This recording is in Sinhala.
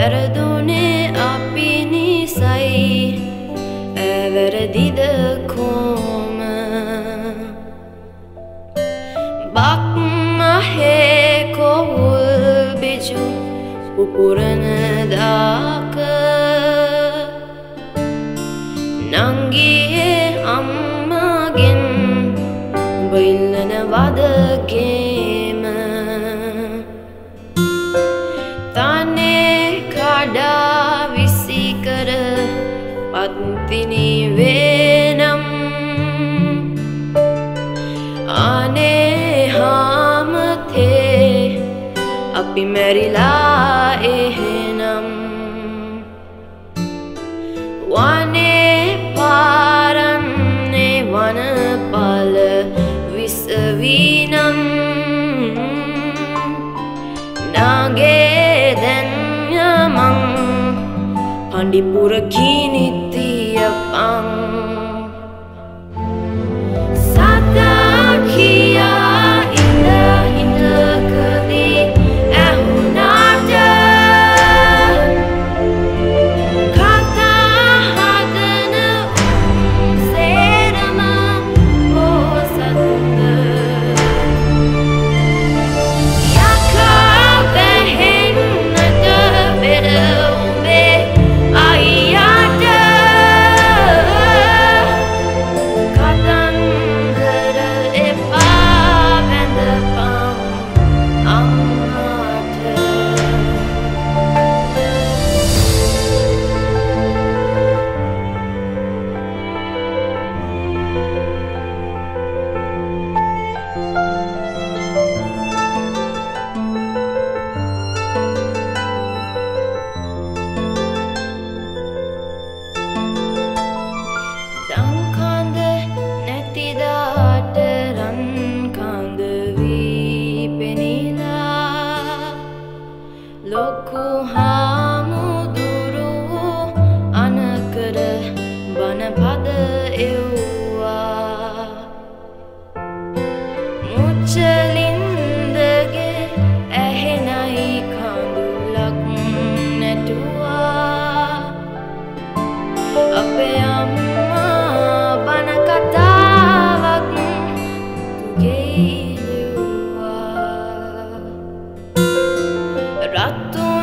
වැරදුනේ අපි නිසයි. ඇවැරදිද කෝම බක්මහේ කොවුල් බිජු පුපුරණ දාකා අපි මැරිලා එහෙනම් වනේ පාරන්නේ වනපල විසවීනම් නාගේ දැන්යමං පණ්ඩිපුර කීනිතිය පං කුච්චලින්දගේ ඇහෙනයි කඳුලක් නැටුවා. අපේ අම්මා බන කතාවක් තුගේ ලිව්වා රත්තුන්